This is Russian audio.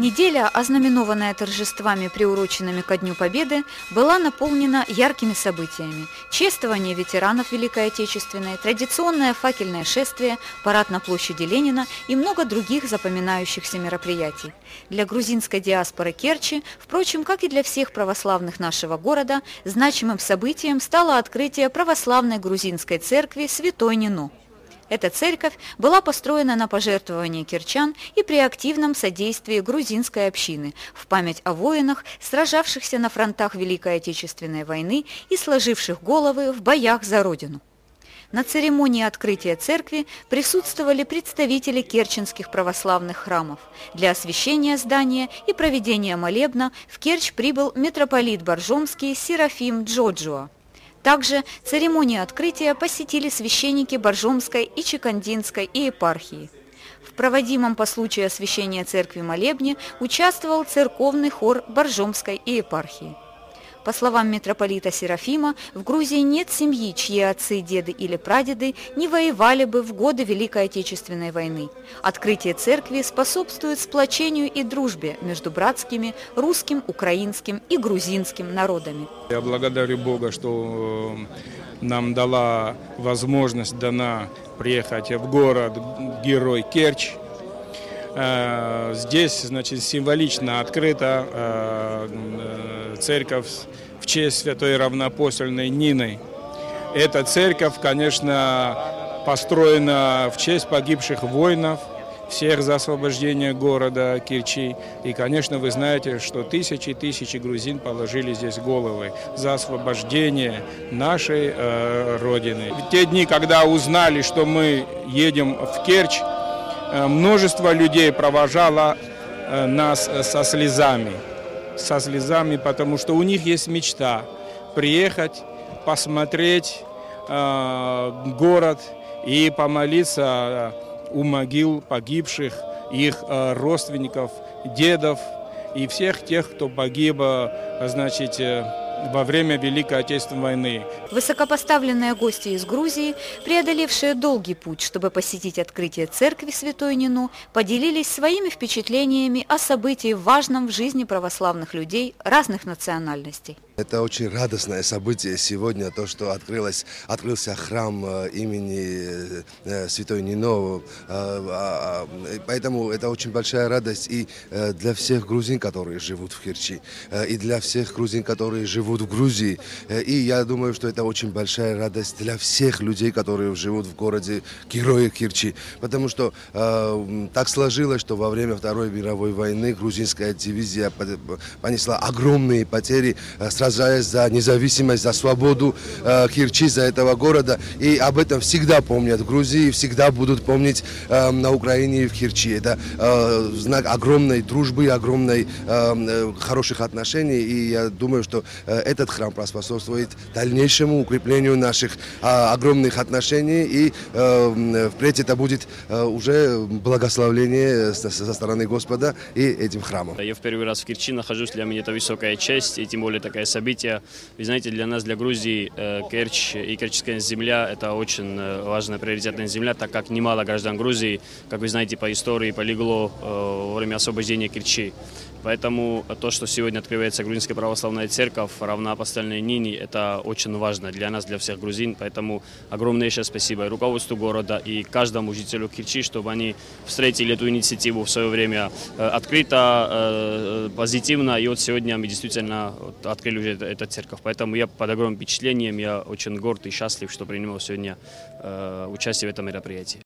Неделя, ознаменованная торжествами, приуроченными ко Дню Победы, была наполнена яркими событиями. Чествование ветеранов Великой Отечественной, традиционное факельное шествие, парад на площади Ленина и много других запоминающихся мероприятий. Для грузинской диаспоры Керчи, впрочем, как и для всех православных нашего города, значимым событием стало открытие православной грузинской церкви Святой Нино. Эта церковь была построена на пожертвовании кирчан и при активном содействии грузинской общины в память о воинах, сражавшихся на фронтах Великой Отечественной войны и сложивших головы в боях за Родину. На церемонии открытия церкви присутствовали представители керченских православных храмов. Для освящения здания и проведения молебна в Керчь прибыл митрополит Боржомский Серафим Джоджуа. Также церемонию открытия посетили священники Боржомской и Чекандинской и епархии. В проводимом по случаю освящения церкви молебне участвовал церковный хор Боржомской епархии. По словам митрополита Серафима, в Грузии нет семьи, чьи отцы, деды или прадеды не воевали бы в годы Великой Отечественной войны. Открытие церкви способствует сплочению и дружбе между братскими, русским, украинским и грузинским народами. Я благодарю Бога, что э, нам дала возможность дана приехать в город Герой Керчь, Э, здесь, значит, символично открыта э, э, церковь в честь святой равнопостольной Нины. Эта церковь, конечно, построена в честь погибших воинов, всех за освобождение города Кирчи. И, конечно, вы знаете, что тысячи и тысячи грузин положили здесь головы за освобождение нашей э, Родины. В те дни, когда узнали, что мы едем в Керчь, Э, множество людей провожало э, нас э, со слезами. Со слезами, потому что у них есть мечта приехать, посмотреть город и помолиться у могил погибших, их родственников, дедов и всех тех, кто погиб, значит, во время Великой Отечественной войны. Высокопоставленные гости из Грузии, преодолевшие долгий путь, чтобы посетить открытие церкви Святой Нину, поделились своими впечатлениями о событии важном в жизни православных людей разных национальностей. Это очень радостное событие сегодня, то, что открылось, открылся храм э, имени э, э, Святой Нино. А, а, поэтому это очень большая радость и для всех грузин, которые живут в Керчи, и для всех грузин, которые живут в Грузии. И я думаю, что это очень большая радость для всех людей, которые живут в городе Героя Керчи. Потому что так сложилось, что во время Второй мировой войны грузинская дивизия понесла огромные потери сразу сражаясь за независимость, за свободу э, Кирчи, за этого города. И об этом всегда помнят в Грузии, всегда будут помнить э, на Украине и в Кирчи. Это э, знак огромной дружбы, огромной э, э, хороших отношений. И я думаю, что э, этот храм поспособствует дальнейшему укреплению наших э, огромных отношений. И э, впредь это будет э, уже благословление со, со стороны Господа и этим храмом. Я в первый раз в Кирчи нахожусь, для меня это высокая честь, и тем более такая события. Вы знаете, для нас, для Грузии, э, Керчь и Керчская земля – это очень э, важная приоритетная земля, так как немало граждан Грузии, как вы знаете, по истории полегло э, во время освобождения Керчи. Поэтому то, что сегодня открывается Грузинская православная церковь, равноапостольной Нини, это очень важно для нас, для всех грузин. Поэтому огромное еще спасибо и руководству города, и каждому жителю Кирчи, чтобы они встретили эту инициативу в свое время открыто, позитивно. И вот сегодня мы действительно открыли уже эту церковь. Поэтому я под огромным впечатлением, я очень горд и счастлив, что принимал сегодня участие в этом мероприятии.